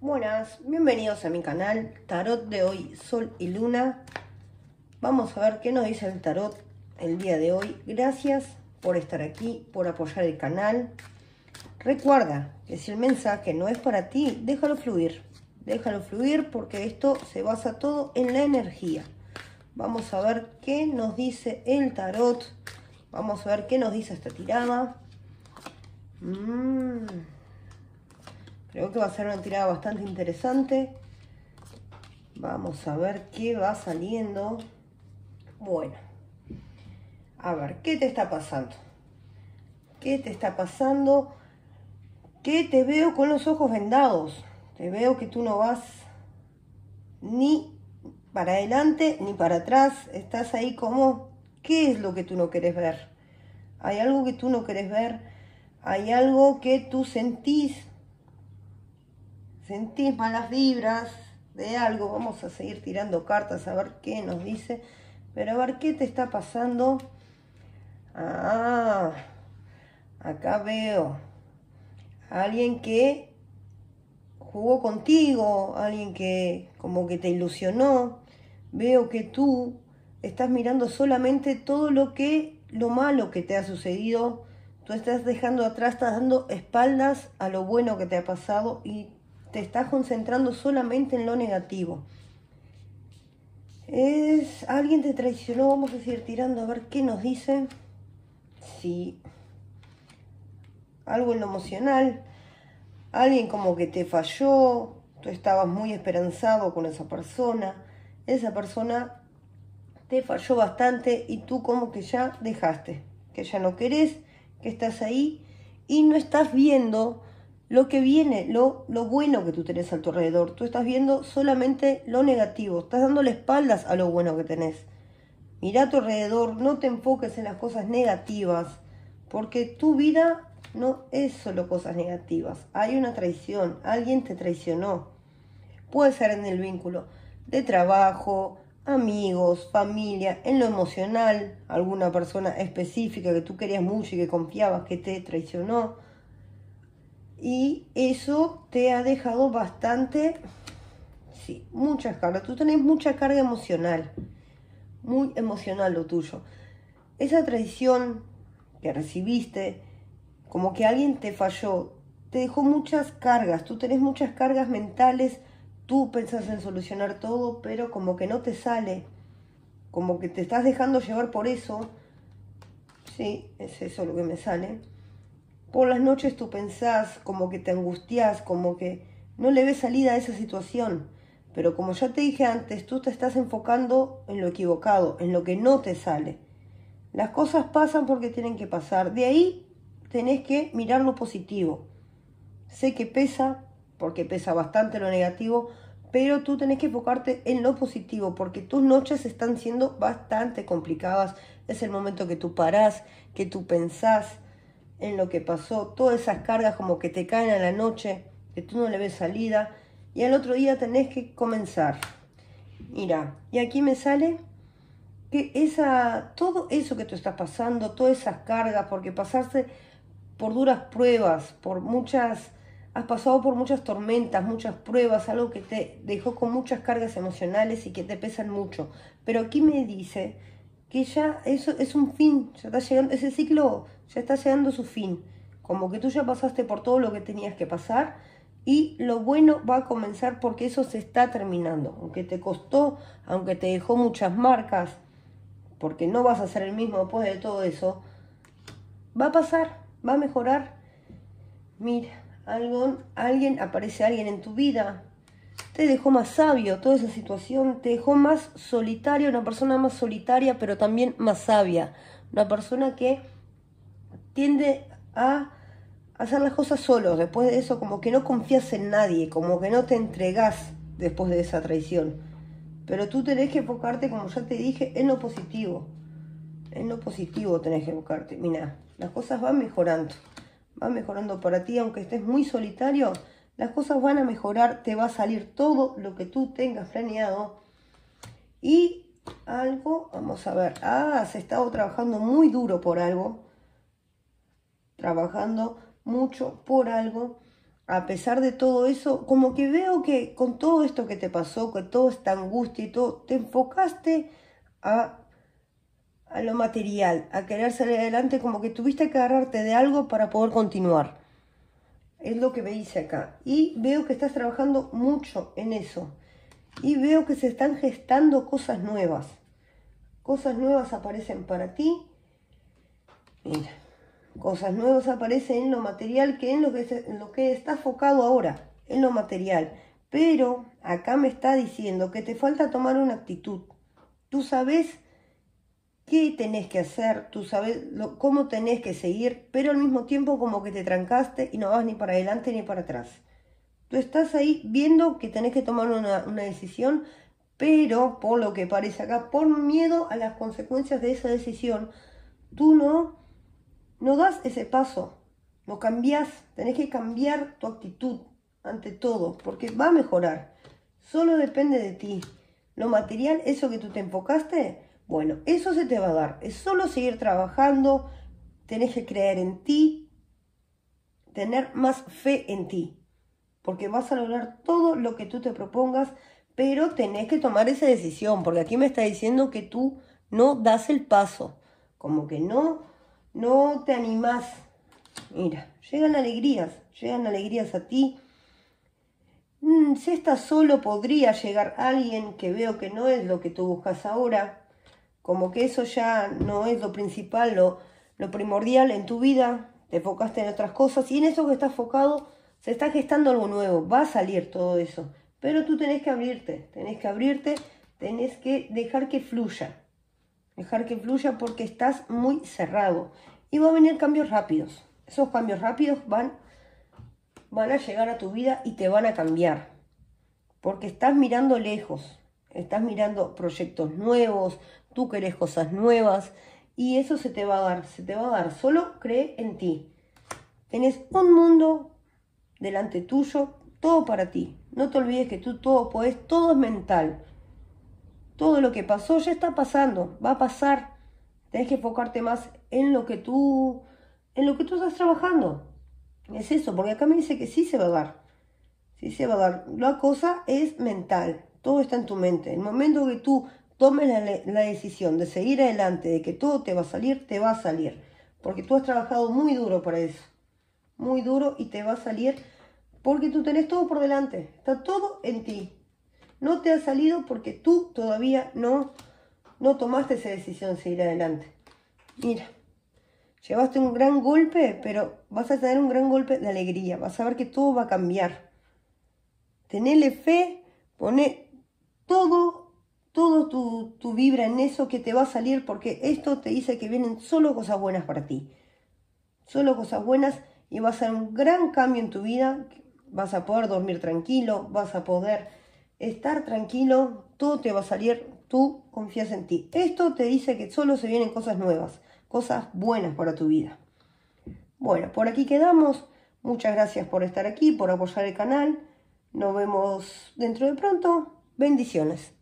Buenas, bienvenidos a mi canal Tarot de hoy, Sol y Luna. Vamos a ver qué nos dice el tarot el día de hoy. Gracias por estar aquí, por apoyar el canal. Recuerda que si el mensaje no es para ti, déjalo fluir. Déjalo fluir porque esto se basa todo en la energía. Vamos a ver qué nos dice el tarot. Vamos a ver qué nos dice esta tirada. Mm. Creo que va a ser una tirada bastante interesante. Vamos a ver qué va saliendo. Bueno. A ver, ¿qué te está pasando? ¿Qué te está pasando? Que te veo con los ojos vendados. Te veo que tú no vas ni para adelante ni para atrás. Estás ahí como, ¿qué es lo que tú no quieres ver? Hay algo que tú no quieres ver. Hay algo que tú sentís sentís malas vibras de algo, vamos a seguir tirando cartas a ver qué nos dice, pero a ver qué te está pasando. Ah, acá veo a alguien que jugó contigo, alguien que como que te ilusionó. Veo que tú estás mirando solamente todo lo que, lo malo que te ha sucedido. Tú estás dejando atrás, estás dando espaldas a lo bueno que te ha pasado y te estás concentrando solamente en lo negativo. Es alguien te traicionó, vamos a seguir tirando a ver qué nos dice. Sí. Algo en lo emocional. Alguien como que te falló, tú estabas muy esperanzado con esa persona. Esa persona te falló bastante y tú como que ya dejaste, que ya no querés, que estás ahí y no estás viendo lo que viene, lo, lo bueno que tú tenés a tu alrededor. Tú estás viendo solamente lo negativo, estás dándole espaldas a lo bueno que tenés. Mira a tu alrededor, no te enfoques en las cosas negativas, porque tu vida no es solo cosas negativas. Hay una traición, alguien te traicionó. Puede ser en el vínculo de trabajo, amigos, familia, en lo emocional, alguna persona específica que tú querías mucho y que confiabas que te traicionó y eso te ha dejado bastante, sí, muchas cargas. Tú tenés mucha carga emocional, muy emocional lo tuyo. Esa traición que recibiste, como que alguien te falló, te dejó muchas cargas. Tú tenés muchas cargas mentales, tú pensás en solucionar todo, pero como que no te sale, como que te estás dejando llevar por eso. Sí, es eso lo que me sale por las noches tú pensás, como que te angustias, como que no le ves salida a esa situación. Pero como ya te dije antes, tú te estás enfocando en lo equivocado, en lo que no te sale. Las cosas pasan porque tienen que pasar. De ahí tenés que mirar lo positivo. Sé que pesa, porque pesa bastante lo negativo, pero tú tenés que enfocarte en lo positivo, porque tus noches están siendo bastante complicadas. Es el momento que tú parás, que tú pensás, en lo que pasó, todas esas cargas como que te caen a la noche, que tú no le ves salida, y al otro día tenés que comenzar. Mira, y aquí me sale que esa, todo eso que tú estás pasando, todas esas cargas, porque pasaste por duras pruebas, por muchas, has pasado por muchas tormentas, muchas pruebas, algo que te dejó con muchas cargas emocionales y que te pesan mucho. Pero aquí me dice que ya eso es un fin, ya está llegando, ese ciclo ya está llegando a su fin, como que tú ya pasaste por todo lo que tenías que pasar y lo bueno va a comenzar porque eso se está terminando, aunque te costó, aunque te dejó muchas marcas, porque no vas a ser el mismo después de todo eso, va a pasar, va a mejorar. Mira, algo, alguien, aparece alguien en tu vida, te dejó más sabio toda esa situación, te dejó más solitario, una persona más solitaria, pero también más sabia, una persona que tiende a hacer las cosas solo, después de eso como que no confías en nadie, como que no te entregas después de esa traición. Pero tú tenés que enfocarte, como ya te dije, en lo positivo. En lo positivo tenés que enfocarte. Mira, las cosas van mejorando. Van mejorando para ti, aunque estés muy solitario, las cosas van a mejorar, te va a salir todo lo que tú tengas planeado. Y algo, vamos a ver, ah, has estado trabajando muy duro por algo, trabajando mucho por algo a pesar de todo eso, como que veo que con todo esto que te pasó, con toda esta angustia y todo, te enfocaste a, a lo material, a querer salir adelante, como que tuviste que agarrarte de algo para poder continuar. Es lo que me dice acá. Y veo que estás trabajando mucho en eso. Y veo que se están gestando cosas nuevas. Cosas nuevas aparecen para ti. Mira Cosas nuevas aparecen en lo material que en lo que, en lo que está enfocado ahora, en lo material. Pero acá me está diciendo que te falta tomar una actitud. Tú sabes qué tenés que hacer, tú sabes cómo tenés que seguir, pero al mismo tiempo como que te trancaste y no vas ni para adelante ni para atrás. Tú estás ahí viendo que tenés que tomar una, una decisión, pero por lo que parece acá, por miedo a las consecuencias de esa decisión, tú no no das ese paso, no cambias, tenés que cambiar tu actitud ante todo, porque va a mejorar. Solo depende de ti. Lo material, eso que tú te enfocaste, bueno, eso se te va a dar. Es solo seguir trabajando, tenés que creer en ti, tener más fe en ti, porque vas a lograr todo lo que tú te propongas, pero tenés que tomar esa decisión, porque aquí me está diciendo que tú no das el paso, como que no no te animás. Mira, llegan alegrías, llegan alegrías a ti. Mm, si estás solo, podría llegar alguien que veo que no es lo que tú buscas ahora, como que eso ya no es lo principal, lo, lo primordial en tu vida, te enfocaste en otras cosas y en eso que estás enfocado se está gestando algo nuevo, va a salir todo eso, pero tú tenés que abrirte, tenés que abrirte, tenés que dejar que fluya. Dejar que fluya porque estás muy cerrado. Y va a venir cambios rápidos. Esos cambios rápidos van, van a llegar a tu vida y te van a cambiar. Porque estás mirando lejos. Estás mirando proyectos nuevos. Tú querés cosas nuevas. Y eso se te va a dar. Se te va a dar. Solo cree en ti. Tenés un mundo delante tuyo. Todo para ti. No te olvides que tú todo puedes. Todo es mental. Todo lo que pasó ya está pasando, va a pasar. Tienes que enfocarte más en lo que tú, en lo que tú estás trabajando. Es eso, porque acá me dice que sí se va a dar. Sí se va a dar. La cosa es mental. Todo está en tu mente. El momento que tú tomes la, decisión de seguir adelante, de que todo te va a salir, te va a salir. Porque tú has trabajado muy duro para eso. Muy duro y te va a salir porque tú tenés todo por delante. Está todo en ti. No te ha salido porque tú todavía no, no tomaste esa decisión de seguir adelante. Mira, llevaste un gran golpe, pero vas a tener un gran golpe de alegría. Vas a ver que todo va a cambiar. Tenele fe, pone todo, todo tu, tu vibra en eso que te va a salir porque esto te dice que vienen solo cosas buenas para ti. Solo cosas buenas y va a ser un gran cambio en tu vida. Vas a poder dormir tranquilo, vas a poder estar tranquilo, todo te va a salir, tú confías en ti. Esto te dice que solo se vienen cosas nuevas, cosas buenas para tu vida. Bueno, por aquí quedamos. Muchas gracias por estar aquí, por apoyar el canal. Nos vemos dentro de pronto. Bendiciones.